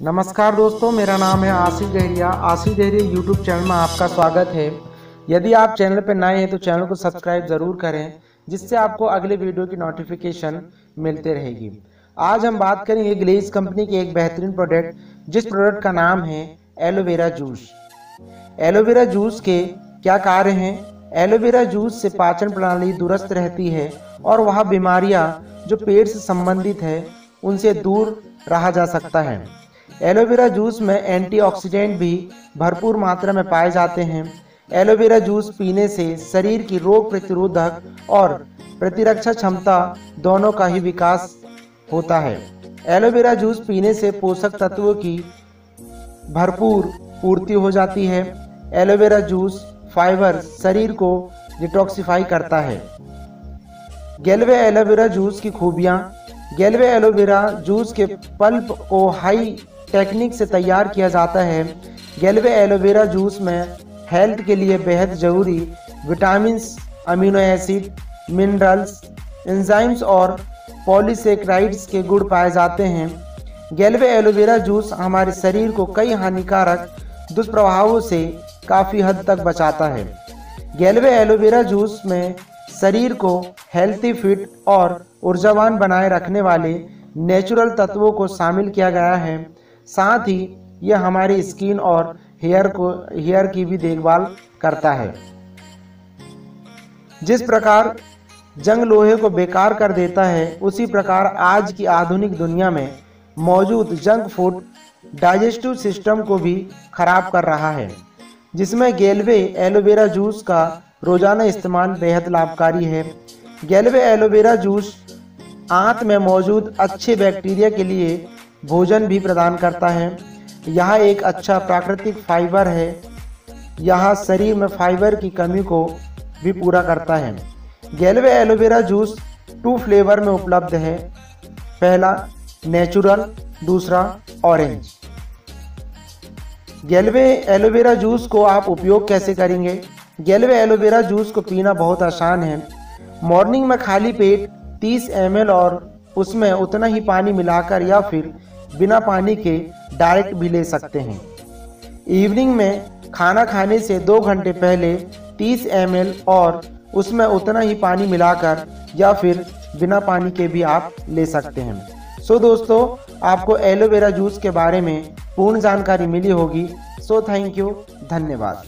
नमस्कार दोस्तों, मेरा नाम है आशीष दहरिया। आशीष दहरिया यूट्यूब चैनल में आपका स्वागत है। यदि आप चैनल पर नए हैं तो चैनल को सब्सक्राइब ज़रूर करें, जिससे आपको अगले वीडियो की नोटिफिकेशन मिलते रहेगी। आज हम बात करेंगे ग्लेज कंपनी के एक बेहतरीन प्रोडक्ट जिस प्रोडक्ट का नाम है एलोवेरा जूस एलोवेरा जूस के क्या कार्य हैं? एलोवेरा जूस से पाचन प्रणाली दुरुस्त रहती है और वह बीमारियाँ जो पेट से संबंधित है, उनसे दूर रहा जा सकता है। एलोवेरा जूस में एंटीऑक्सीडेंट भी भरपूर मात्रा में पाए जाते हैं। एलोवेरा जूस पीने से शरीर की रोग प्रतिरोधक और प्रतिरक्षा क्षमता दोनों का ही विकास होता है। एलोवेरा जूस पीने से पोषक तत्वों की भरपूर पूर्ति हो जाती है। एलोवेरा जूस फाइबर शरीर को डिटॉक्सिफाई करता है। गेलवे एलोवेरा जूस की खूबियाँ। गेलवे एलोवेरा जूस के पल्प को हाई टेक्निक से तैयार किया जाता है। गेलवे एलोवेरा जूस में हेल्थ के लिए बेहद ज़रूरी vitamin amino acid minerals enzymes और पॉलीसेक्राइड्स के गुण पाए जाते हैं। गेलवे एलोवेरा जूस हमारे शरीर को कई हानिकारक दुष्प्रभावों से काफ़ी हद तक बचाता है। गेलवे एलोवेरा जूस में शरीर को हेल्थी फिट और ऊर्जावान बनाए रखने वाले नेचुरल तत्वों को शामिल किया गया है। साथ ही यह हमारी स्किन और हेयर को, हेयर की भी देखभाल करता है। जिस प्रकार जंग लोहे को बेकार कर देता है, उसी प्रकार आज की आधुनिक दुनिया में मौजूद जंक फ़ूड डाइजेस्टिव सिस्टम को भी खराब कर रहा है, जिसमें गेलवे एलोवेरा जूस का रोज़ाना इस्तेमाल बेहद लाभकारी है। गेलवे एलोवेरा जूस आंत में मौजूद अच्छे बैक्टीरिया के लिए भोजन भी प्रदान करता है। यह एक अच्छा प्राकृतिक फाइबर है। यह शरीर में फाइबर की कमी को भी पूरा करता है। गेलवे aloe vera juice two flavour में उपलब्ध है। पहला, नेचुरल, दूसरा, ऑरेंज। गेलवे एलोवेरा जूस को आप उपयोग कैसे करेंगे? गेलवे एलोवेरा जूस को पीना बहुत आसान है। मॉर्निंग में खाली पेट 30 एम और उसमें उतना ही पानी मिलाकर या फिर बिना पानी के डायरेक्ट भी ले सकते हैं। इवनिंग में खाना खाने से दो घंटे पहले 30 एम और उसमें उतना ही पानी मिलाकर या फिर बिना पानी के भी आप ले सकते हैं। सो दोस्तों, आपको एलोवेरा जूस के बारे में पूर्ण जानकारी मिली होगी। सो थैंक यू, धन्यवाद।